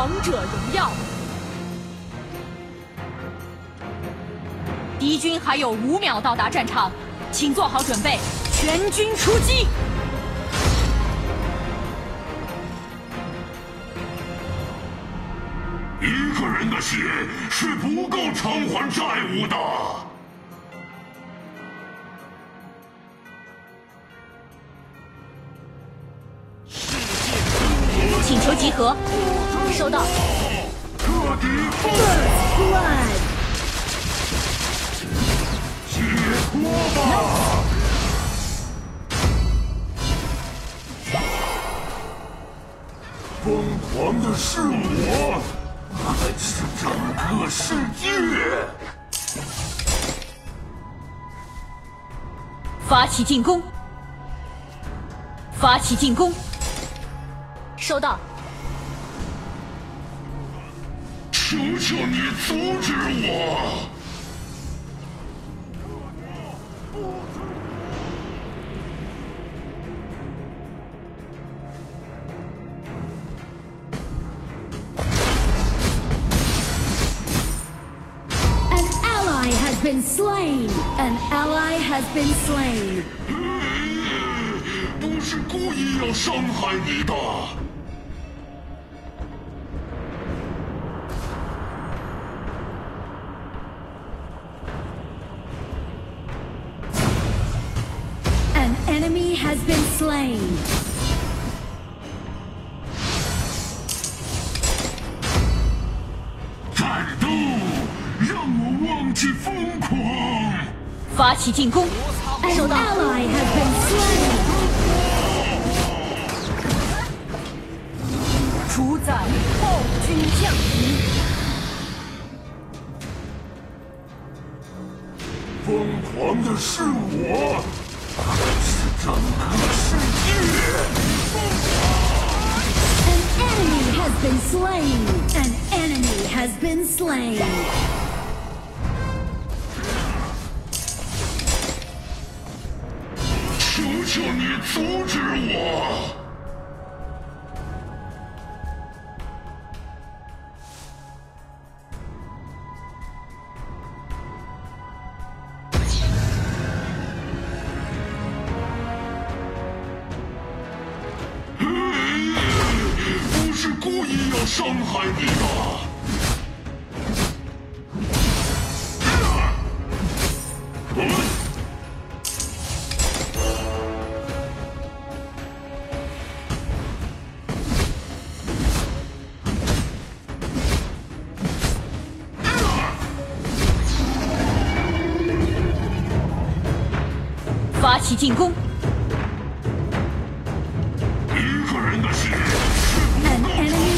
王者荣耀。敌军还有五秒到达战场，请做好准备，全军出击！一个人的血是不够偿还债务的。收到。彻底爆！解脱吧！疯狂的是我，还是整个世界？发起进攻！发起进攻！收到。求求你阻止我！An ally has been slain. An ally has been slain. 不是故意要伤害你的。Slain. 战斗，让我忘记疯狂。发起进攻！An ally has been slain. 主宰暴君降临！疯狂的是我，还是整个世界？ An enemy has been slain. An enemy has been slain. 求求你阻止我！ 伤害你的。发起进攻！一个人的血是不 An 够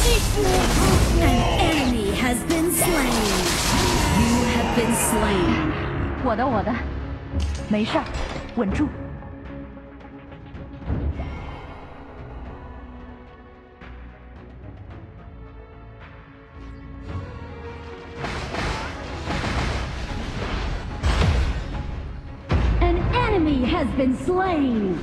An enemy has been slain. You have been slain. 我的，我的，没事儿，稳住。 An enemy has been slain.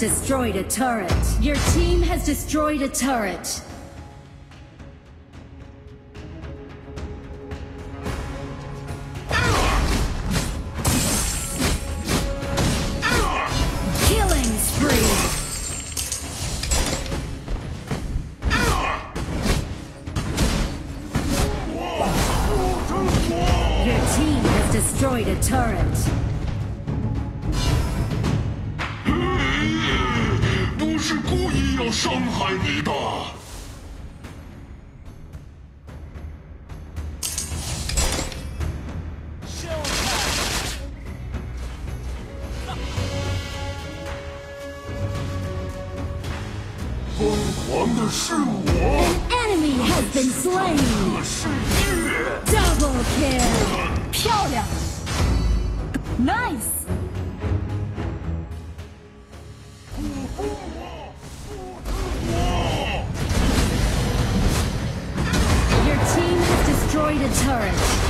destroyed a turret. Your team has destroyed a turret. Your team has destroyed a turret. 伤害你的。疯狂的是我，Enemy has been slain. 这世界。Double kill. 漂亮，nice。Destroyed a turret.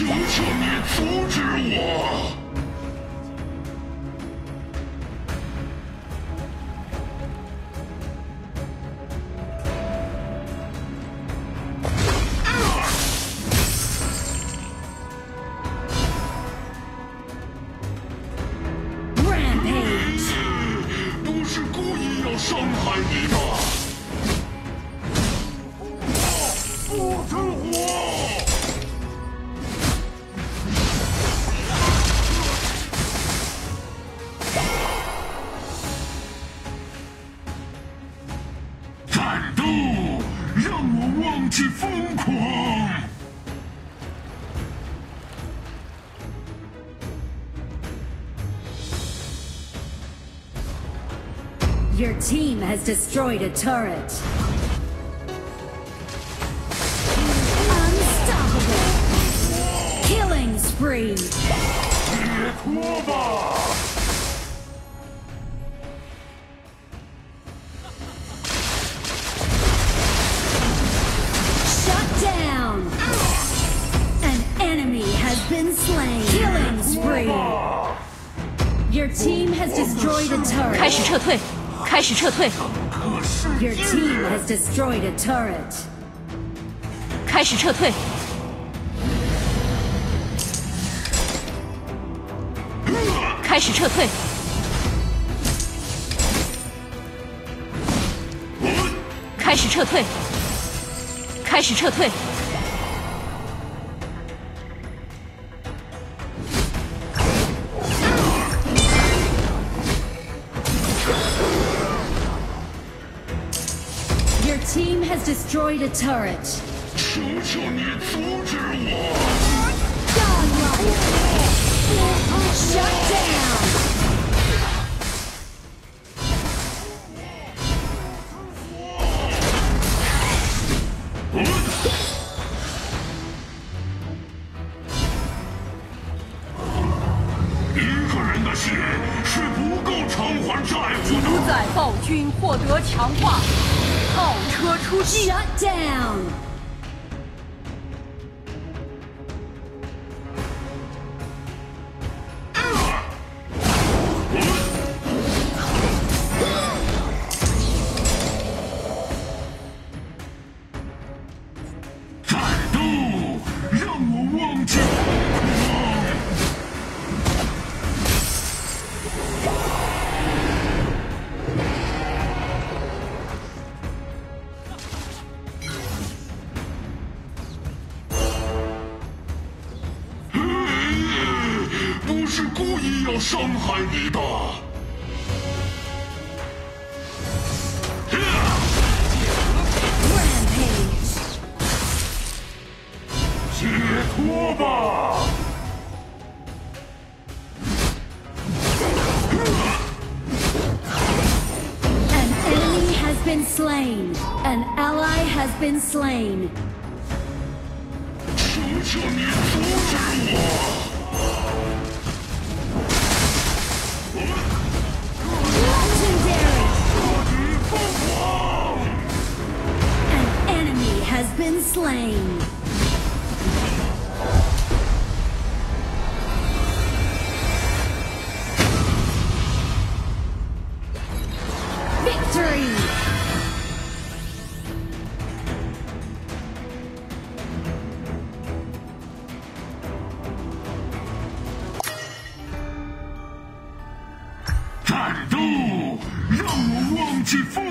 求求你阻止我！王子不是故意要伤害你的。Your team has destroyed a turret. Unstoppable. Killing spree. 别拖吧！ Shut down. An enemy has been slain. Killing spree. Your team has destroyed a 开 turret. 始撤退， 开始撤退，可世 Your team has destroyed a turret. 开始撤退，开始撤退，开始撤退，开始撤退，destroyed a turret. Choose your need soldier. Shut down! 伤害你的，解脱吧！An enemy has been slain. An ally has been slain. 求求你阻止我 Legendary! An enemy has been slain. 24!